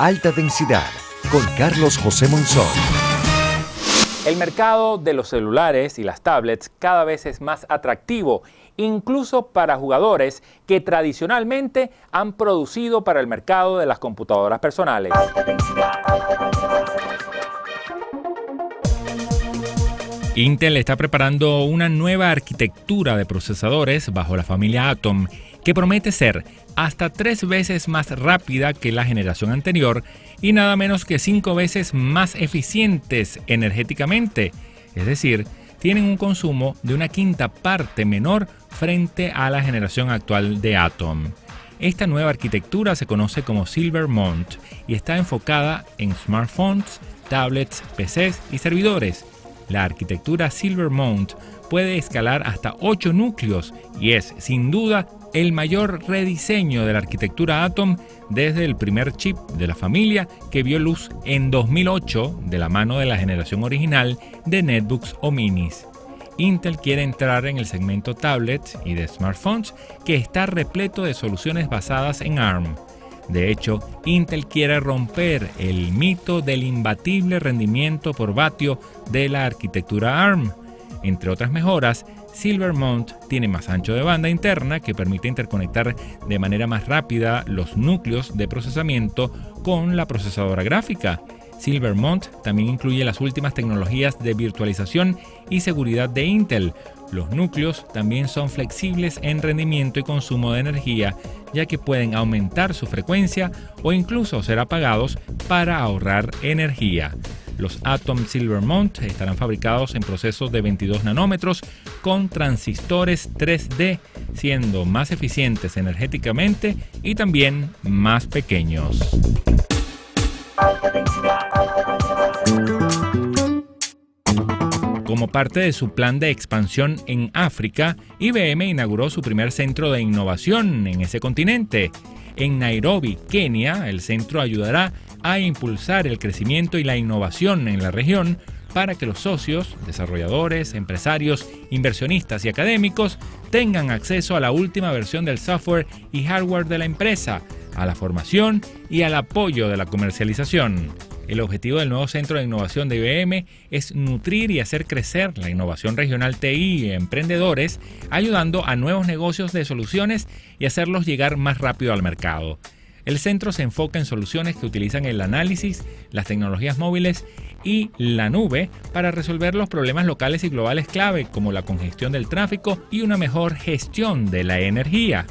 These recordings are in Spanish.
Alta Densidad con Carlos José Monzón. El mercado de los celulares y las tablets cada vez es más atractivo, incluso para jugadores que tradicionalmente han producido para el mercado de las computadoras personales. Intel está preparando una nueva arquitectura de procesadores bajo la familia Atom que promete ser hasta tres veces más rápida que la generación anterior y nada menos que cinco veces más eficientes energéticamente, es decir, tienen un consumo de una quinta parte menor frente a la generación actual de Atom. Esta nueva arquitectura se conoce como Silvermont y está enfocada en smartphones, tablets, PCs y servidores. La arquitectura Silvermont puede escalar hasta 8 núcleos y es, sin duda, el mayor rediseño de la arquitectura Atom desde el primer chip de la familia que vio luz en 2008 de la mano de la generación original de netbooks o minis. Intel quiere entrar en el segmento tablets y de smartphones que está repleto de soluciones basadas en ARM. De hecho, Intel quiere romper el mito del imbatible rendimiento por vatio de la arquitectura ARM. Entre otras mejoras, Silvermont tiene más ancho de banda interna que permite interconectar de manera más rápida los núcleos de procesamiento con la procesadora gráfica. Silvermont también incluye las últimas tecnologías de virtualización y seguridad de Intel. Los núcleos también son flexibles en rendimiento y consumo de energía, ya que pueden aumentar su frecuencia o incluso ser apagados para ahorrar energía. Los Atom Silvermont estarán fabricados en procesos de 22 nanómetros con transistores 3D, siendo más eficientes energéticamente y también más pequeños. Como parte de su plan de expansión en África, IBM inauguró su primer centro de innovación en ese continente. En Nairobi, Kenia, el centro ayudará a impulsar el crecimiento y la innovación en la región para que los socios, desarrolladores, empresarios, inversionistas y académicos tengan acceso a la última versión del software y hardware de la empresa, a la formación y al apoyo de la comercialización. El objetivo del nuevo Centro de Innovación de IBM es nutrir y hacer crecer la innovación regional TI y emprendedores, ayudando a nuevos negocios de soluciones y hacerlos llegar más rápido al mercado. El centro se enfoca en soluciones que utilizan el análisis, las tecnologías móviles y la nube para resolver los problemas locales y globales clave como la congestión del tráfico y una mejor gestión de la energía.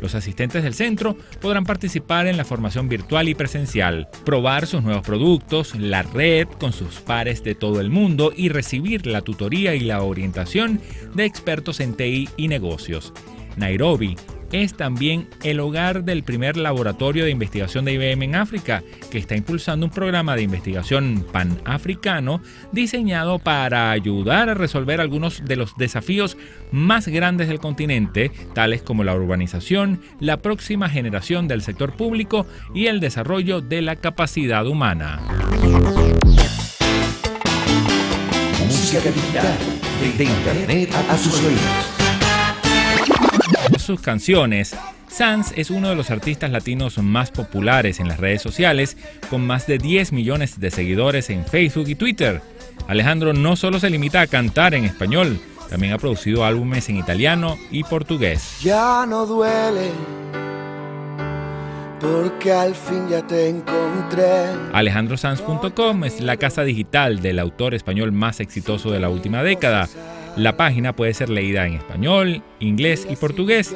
Los asistentes del centro podrán participar en la formación virtual y presencial, probar sus nuevos productos, la red con sus pares de todo el mundo y recibir la tutoría y la orientación de expertos en TI y negocios. Nairobi es también el hogar del primer laboratorio de investigación de IBM en África, que está impulsando un programa de investigación panafricano diseñado para ayudar a resolver algunos de los desafíos más grandes del continente, tales como la urbanización, la próxima generación del sector público y el desarrollo de la capacidad humana. Música internet a sus oídos sus canciones, Sanz es uno de los artistas latinos más populares en las redes sociales, con más de 10 millones de seguidores en Facebook y Twitter. Alejandro no solo se limita a cantar en español, también ha producido álbumes en italiano y portugués. Ya no duele, porque al fin ya te encontré. AlejandroSanz.com es la casa digital del autor español más exitoso de la última década. La página puede ser leída en español, inglés y portugués.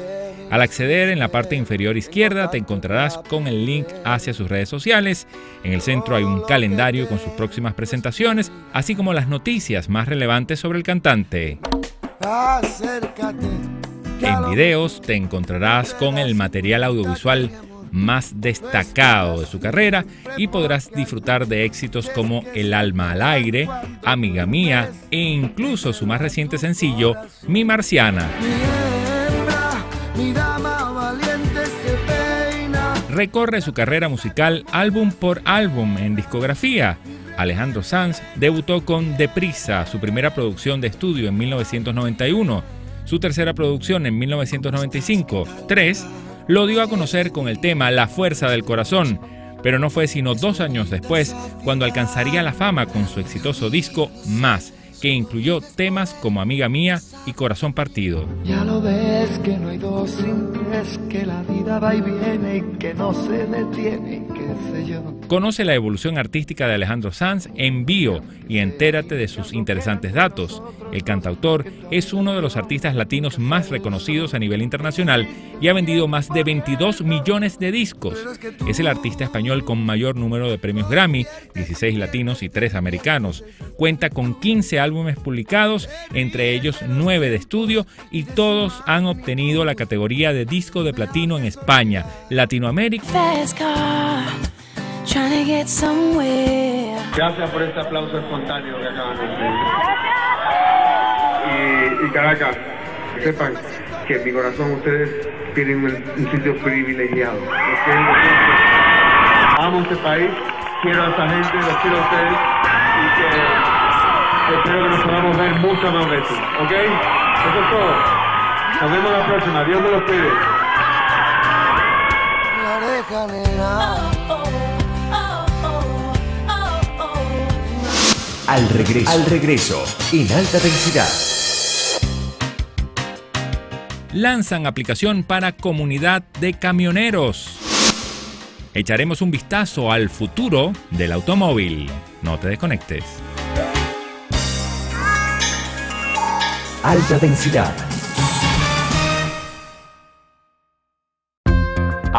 Al acceder en la parte inferior izquierda te encontrarás con el link hacia sus redes sociales. En el centro hay un calendario con sus próximas presentaciones, así como las noticias más relevantes sobre el cantante. En videos te encontrarás con el material audiovisual más destacado de su carrera y podrás disfrutar de éxitos como El alma al aire, Amiga mía e incluso su más reciente sencillo, Mi Marciana. Recorre su carrera musical álbum por álbum en discografía. Alejandro Sanz debutó con Deprisa, su primera producción de estudio en 1991, su tercera producción en 1995, 3 lo dio a conocer con el tema La Fuerza del Corazón, pero no fue sino dos años después cuando alcanzaría la fama con su exitoso disco Más, que incluyó temas como Amiga Mía y Corazón Partido. Ya lo ves que no hay dos sin que la vida va y viene que no se detiene. Conoce la evolución artística de Alejandro Sanz en Bio y entérate de sus interesantes datos. El cantautor es uno de los artistas latinos más reconocidos a nivel internacional y ha vendido más de 22 millones de discos. Es el artista español con mayor número de premios Grammy, 16 latinos y 3 americanos. Cuenta con 15 álbumes publicados, entre ellos 9 de estudio y todos han obtenido la categoría de disco de platino en España, Latinoamérica. Gracias por este aplauso espontáneo que acaban de hacer. Y, y Caracas, que sepan que en mi corazón ustedes tienen un, un sitio privilegiado. Amo este país, quiero a esta gente, los quiero a ustedes y que espero que nos podamos ver muchas más veces. ¿Ok? Eso es todo. Nos vemos la próxima. Dios me los cuide. Al regreso, al regreso, en alta densidad. lanzan aplicación para comunidad de camioneros. Echaremos un vistazo al futuro del automóvil. No te desconectes. Alta densidad.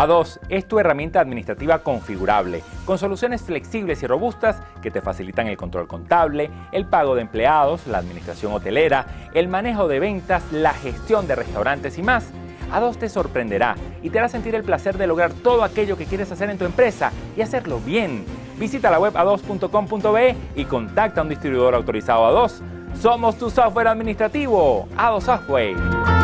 A2 es tu herramienta administrativa configurable, con soluciones flexibles y robustas que te facilitan el control contable, el pago de empleados, la administración hotelera, el manejo de ventas, la gestión de restaurantes y más. A2 te sorprenderá y te hará sentir el placer de lograr todo aquello que quieres hacer en tu empresa y hacerlo bien. Visita la web a2.com.be y contacta a un distribuidor autorizado A2. Somos tu software administrativo, A2 Software.